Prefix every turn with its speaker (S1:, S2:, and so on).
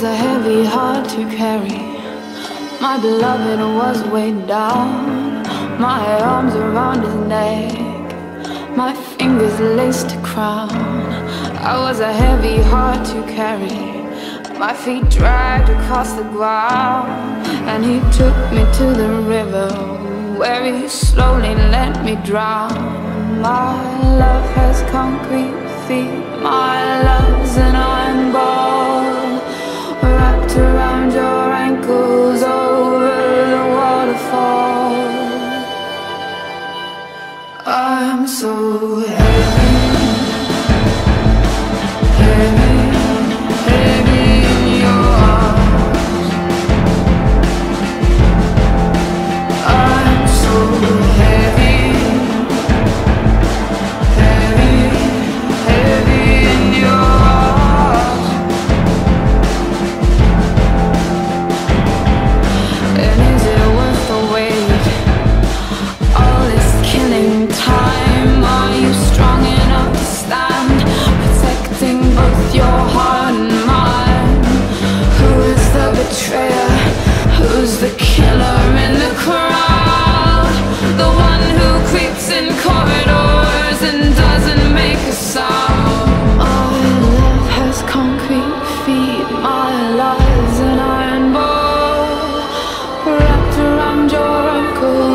S1: was a heavy heart to carry. My beloved was weighed down. My arms around his neck, my fingers laced a crown. I was a heavy heart to carry. My feet dragged across the ground, and he took me to the river where he slowly let me drown. My love has concrete feet, my love's an iron ball turning time. Are you strong enough to stand Protecting both your heart and mine Who is the betrayer? Who's the killer in the crowd? The one who creeps in corridors And doesn't make a sound. All I love has concrete feet My lies an iron ball Wrapped around your ankle